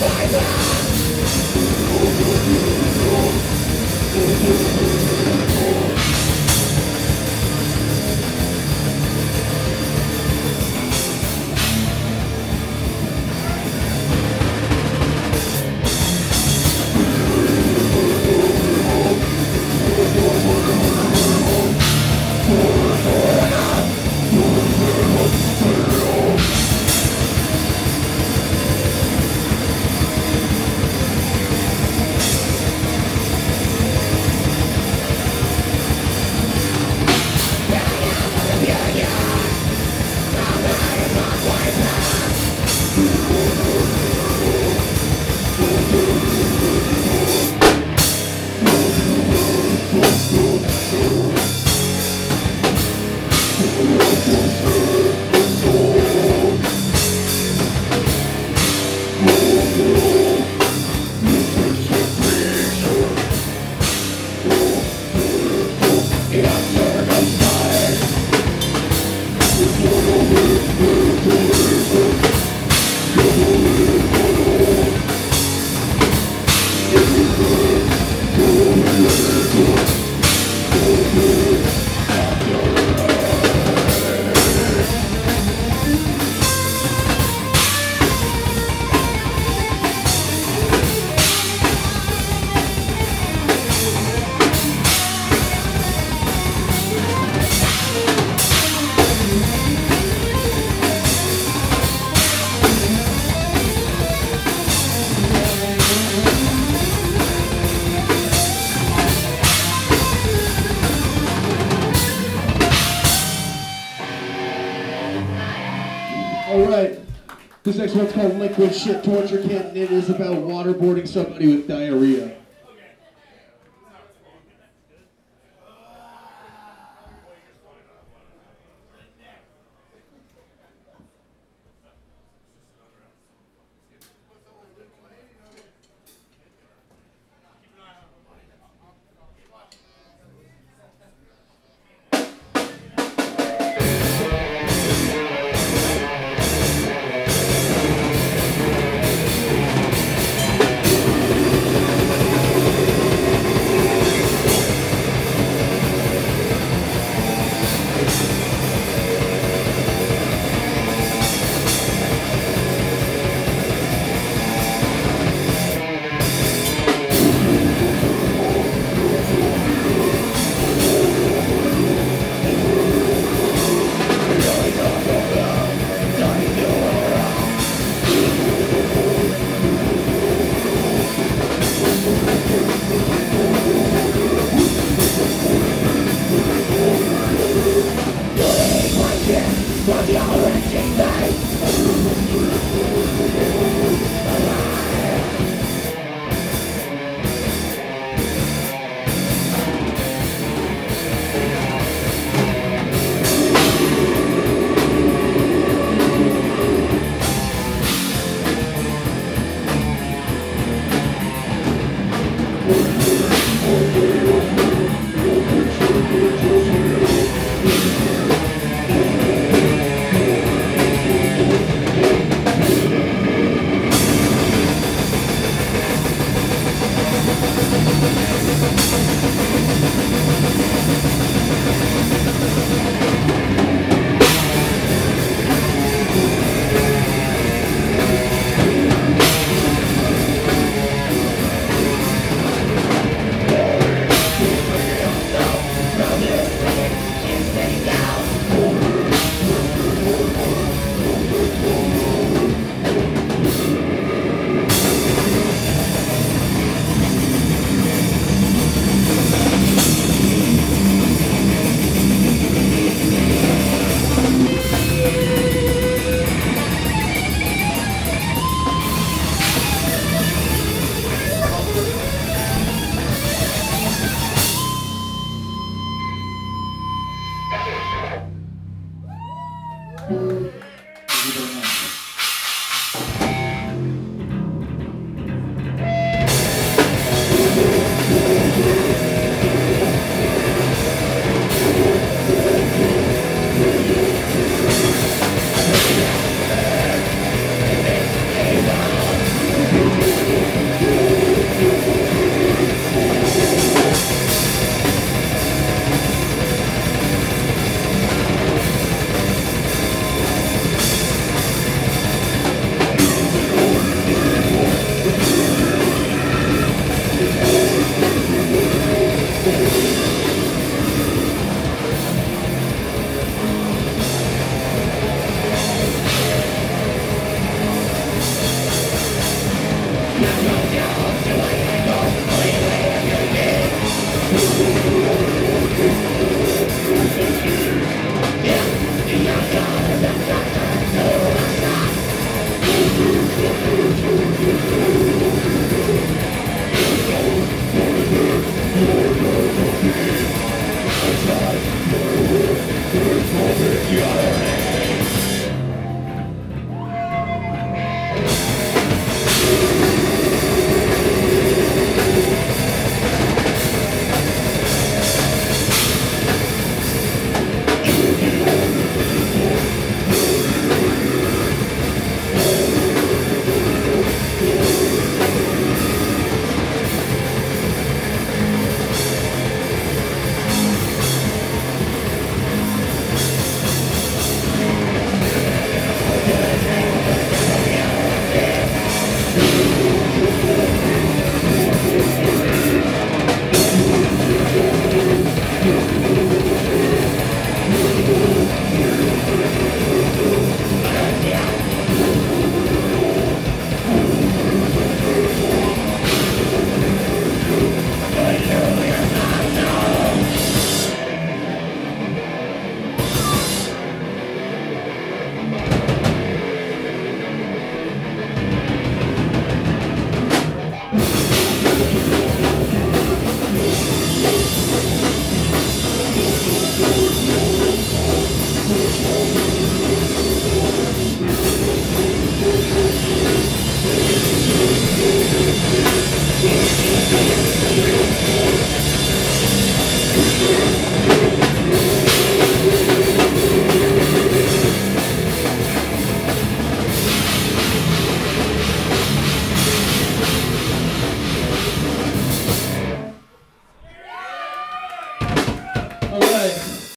Fire! Next one's called Liquid Shit Torture Kit, and it is about waterboarding somebody with diarrhea.